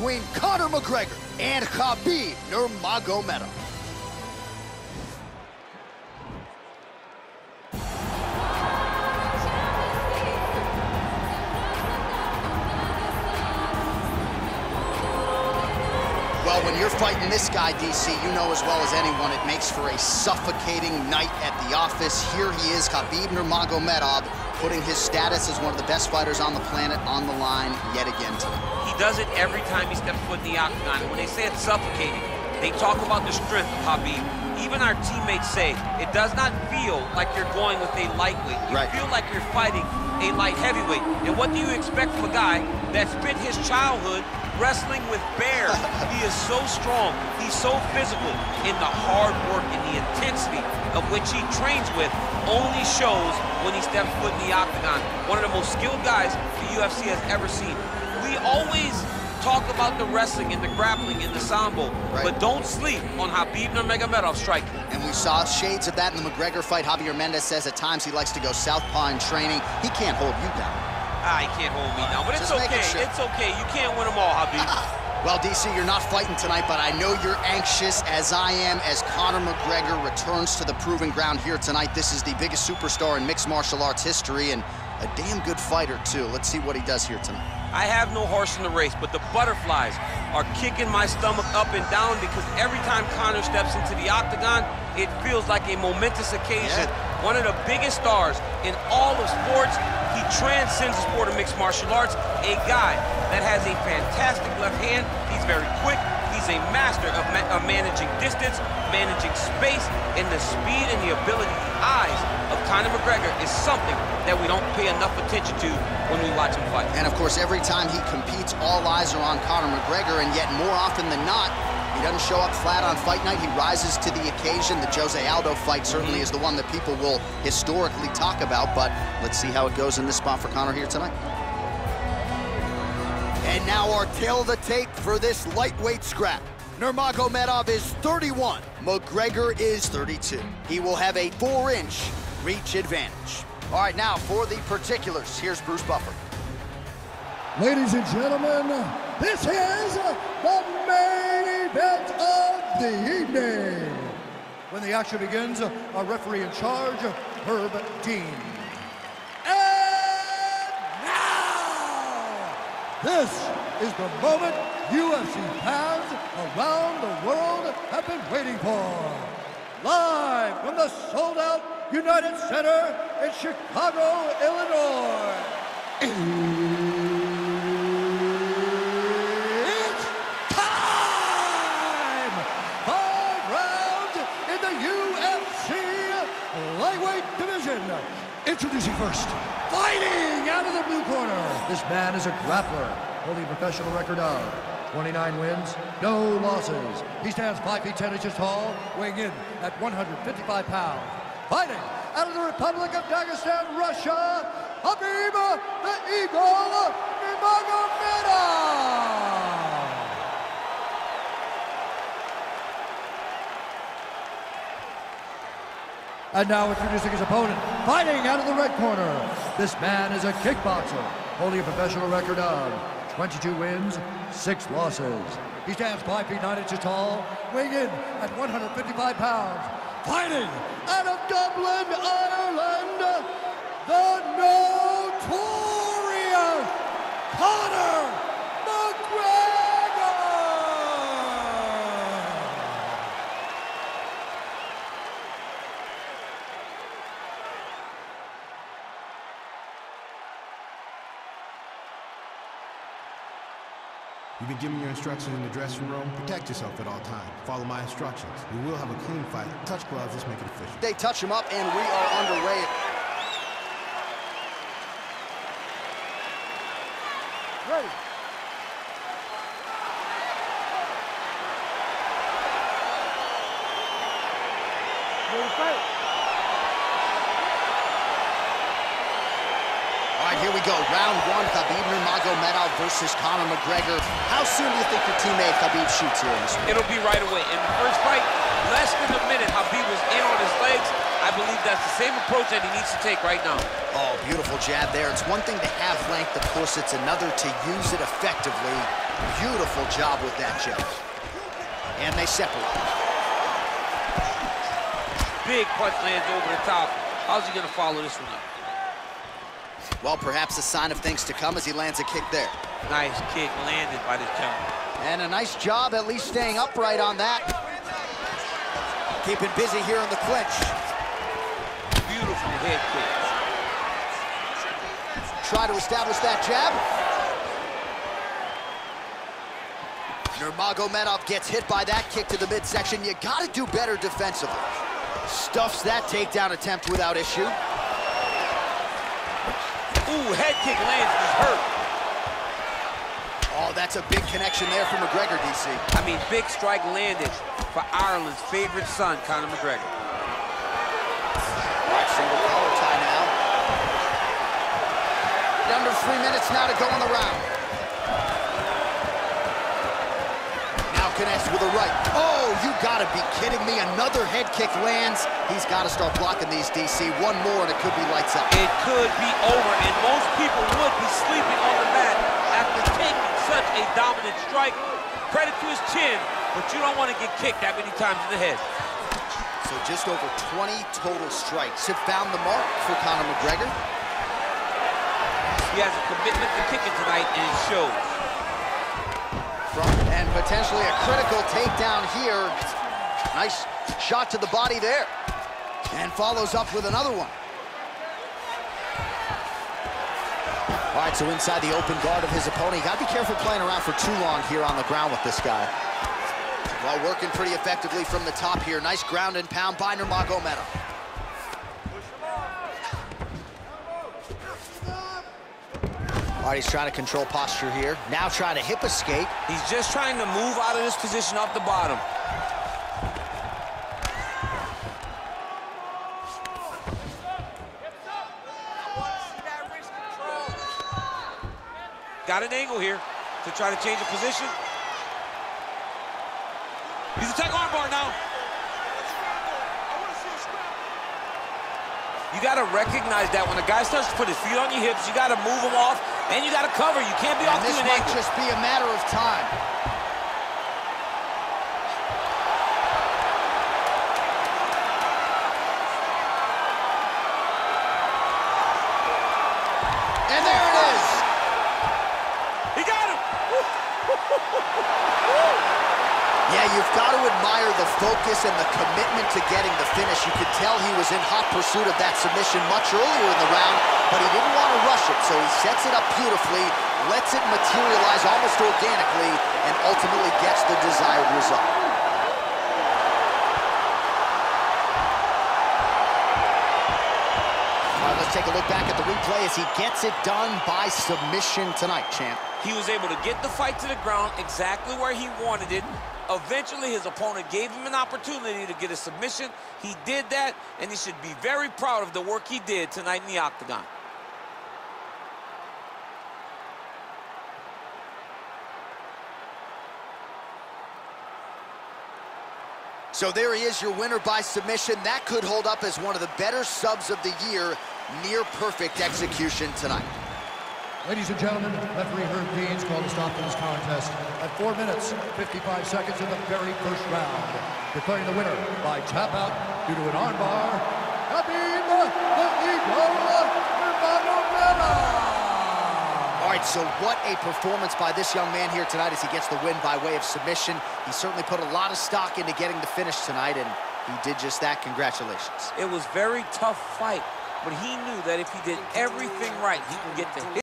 between Conor McGregor and Khabib Nurmagomedov. Fighting this guy, DC, you know as well as anyone, it makes for a suffocating night at the office. Here he is, Khabib Nurmagomedov, putting his status as one of the best fighters on the planet on the line yet again tonight. He does it every time he steps foot in the octagon. When they say it's suffocating, they talk about the strength of Khabib. Even our teammates say it does not feel like you're going with a lightweight. You Right. feel like you're fighting a light heavyweight. And what do you expect from a guy that spent his childhood wrestling with bears? he is so strong. He's so physical. And the hard work and the intensity of which he trains with only shows when he steps foot in the octagon. One of the most skilled guys the UFC has ever seen. We always talk about the wrestling and the grappling and the sambo, Right. but don't sleep on Khabib Nurmagomedov striking. And we saw shades of that in the McGregor fight. Javier Mendez says at times he likes to go southpaw in training. He can't hold you down. Ah, he can't hold me now, but it's okay. sure. It's okay. You can't win them all, Khabib. Well, DC, you're not fighting tonight, but I know you're anxious, as I am, as Conor McGregor returns to the proving ground here tonight. This is the biggest superstar in mixed martial arts history and a damn good fighter, too. Let's see what he does here tonight. I have no horse in the race, but the butterflies are kicking my stomach up and down because every time Conor steps into the octagon, it feels like a momentous occasion. Yeah. One of the biggest stars in all of sports. Transcends the sport of mixed martial arts. A guy that has a fantastic left hand. He's very quick. He's a master of, ma- of managing distance, managing space, and the speed and the ability, the eyes of Conor McGregor is something that we don't pay enough attention to when we watch him fight. And of course, every time he competes, all eyes are on Conor McGregor, and yet more often than not, he doesn't show up flat on fight night. He rises to the occasion. The Jose Aldo fight certainly mm-hmm. is the one that people will historically talk about, but let's see how it goes in this spot for Conor here tonight. And now our tale of the tape for this lightweight scrap. Nurmagomedov is 31. McGregor is 32. He will have a four-inch reach advantage. All right, now for the particulars, here's Bruce Buffer. Ladies and gentlemen, this is the main event of the evening. When the action begins, our referee in charge, Herb Dean. And now, this is the moment UFC fans around the world have been waiting for. Live from the sold-out United Center in Chicago, Illinois. It's time! Five rounds in the UFC lightweight division. Introducing first, fighting out of the blue corner. This man is a grappler, holding a professional record of 29 wins, no losses. He stands 5 feet 10 inches tall, weighing in at 155 pounds. Fighting out of the Republic of Dagestan, Russia, Khabib the Eagle Nurmagomedov. And now introducing his opponent, fighting out of the red corner. This man is a kickboxer, holding a professional record of 22 wins, 6 losses. He stands 5 feet 9 inches tall, weighing in at 155 pounds. Fighting out of Dublin, Ireland, the notorious Conor McGregor! You've been given your instructions in the dressing room. Protect yourself at all times. Follow my instructions. We will have a clean fight. Touch gloves. Let's make it official. They touch him up, and we are underway. Ready. All right, here we go. Round one, Khabib Nurmagomedov versus Conor McGregor. How soon do you think your teammate Khabib shoots here in this one? It'll be right away. In the first fight, less than a minute, Khabib was in on his legs. I believe that's the same approach that he needs to take right now. Oh, beautiful jab there. It's one thing to have length, of course, it's another to use it effectively. Beautiful job with that jab. And they separate. Big punch lands over the top. How's he gonna follow this one up? Well, perhaps a sign of things to come as he lands a kick there. Nice kick landed by this gentleman. And a nice job at least staying upright on that. Keeping busy here in the clinch. Beautiful head kick. Try to establish that jab. Nurmagomedov gets hit by that kick to the midsection. You gotta do better defensively. Stuffs that takedown attempt without issue. Ooh, head kick lands, he's hurt. Oh, that's a big connection there for McGregor, DC. I mean, big strike landed for Ireland's favorite son, Conor McGregor. All right, single collar tie now. Under three minutes now to go in the round. Connects with a right. Oh, you gotta be kidding me. Another head kick lands. He's gotta start blocking these, DC. One more and it could be lights out. It could be over, and most people would be sleeping on the mat after taking such a dominant strike. Credit to his chin, but you don't want to get kicked that many times in the head. So just over 20 total strikes have found the mark for Conor McGregor. He has a commitment to kicking tonight, and it shows. And potentially a critical takedown here. Nice shot to the body there. And follows up with another one. All right, so inside the open guard of his opponent. You gotta be careful playing around for too long here on the ground with this guy. Well, working pretty effectively from the top here. Nice ground and pound by Nurmagomedov. All right, he's trying to control posture here. Now trying to hip escape. He's just trying to move out of this position off the bottom. Got an angle here to try to change the position. He's attacking armbar now. You got to recognize that when a guy starts to put his feet on your hips, you got to move him off, and you got to cover. You can't be And off this to an might angle. just be a matter of time. And there it is. He got him. Yeah, you've got to admire the focus and the commitment to getting the finish. You could tell he was in hot pursuit of that submission much earlier in the round, but he didn't want to rush it, so he sets it up beautifully, lets it materialize almost organically, and ultimately gets the desired result. All right, let's take a look back at the replay as he gets it done by submission tonight, champ. He was able to get the fight to the ground exactly where he wanted it. Eventually, his opponent gave him an opportunity to get a submission. He did that, and he should be very proud of the work he did tonight in the octagon. So there he is, your winner by submission. That could hold up as one of the better subs of the year. Near perfect execution tonight. Ladies and gentlemen, referee Herb Deans called a stop to this contest at 4 minutes, 55 seconds in the very first round. Declaring the winner by tap out due to an armbar, Khabib the Eagle Nurmagomedov! All right, so what a performance by this young man here tonight as he gets the win by way of submission. He certainly put a lot of stock into getting the finish tonight, and he did just that. Congratulations. It was very tough fight, but he knew that if he did everything right, he can get the hit.